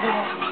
Obrigada.